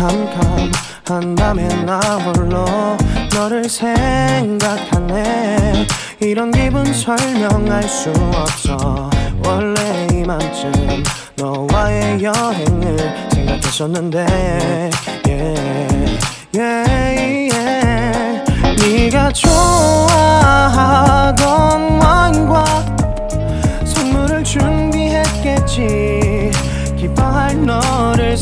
캄캄한 밤에 나 홀로 너를 생각하네. 이런 기분 설명할 수 없어. 원래 이맘쯤 너와의 여행을 생각했었는데 yeah, yeah, yeah. 네가 좋아하던 와인과 선물을 준비했겠지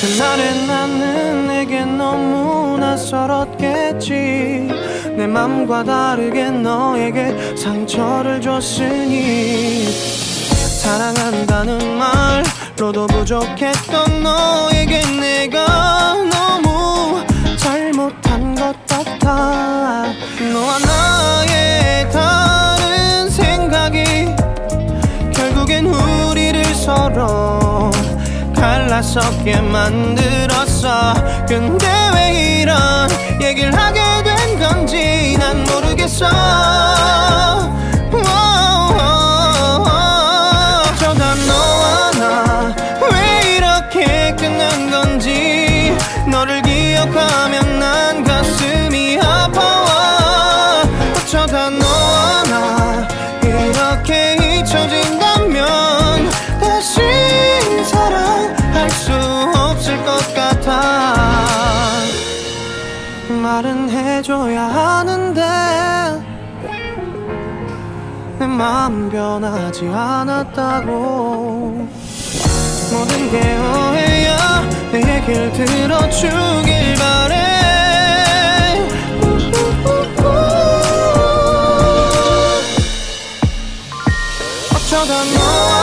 그날의 나는 내게 너무 낯설었겠지. 내 맘과 다르게 너에게 상처를 줬으니. 사랑한다는 말로도 부족했던 너에게 내가 너무 잘못한 것 같아. 너와 나의 다 갈라서게 만들었어. 근데 왜 이런 얘기를 하게 된 건지 난 모르겠어 말은 해줘야 하는데 내 마음 변하지 않았다고. 모든 게 오해야 내 얘기를 들어주길 바래. 어쩌다 너